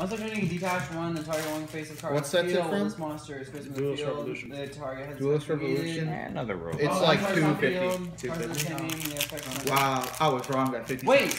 Also, shooting detached one, the target one face of target What's that field. tip from? This monster is placed in the Duelist field. Revolution. The target has Duelist. Revolution. Eh, another robot. It's Oh, like 250. field, target of the 250. same name, the effect on- Wow, I was wrong at 50. Wait,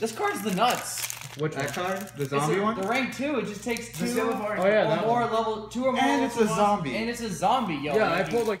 this card's the nuts. Which that card? The zombie one? The rank two, it just takes two Silver Forest. Oh, yeah, or more one. level, two or more. And it's a zombie. And it's a zombie, yo. yeah, I pulled like.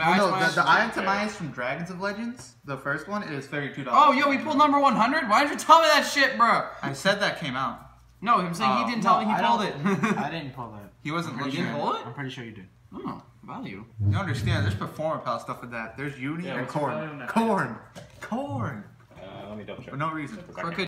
Wait, Oh, Ice no, Mice- the, the Iron Tamias from Dragons of Legends, the first one, is thirty-two dollars. Oh, yo, we pulled number 100? Why didn't you tell me that shit, bro? I said that came out. No, I'm saying Oh, he didn't tell me he I pulled it. I didn't pull that. He wasn't You looking. didn't pull it? I'm pretty sure you did. Oh, value. You don't understand? There's Performapal stuff with that. There's Uni Yeah, and what's your value corn. Corn. Corn. Uh, let me double check. For no reason. Crooked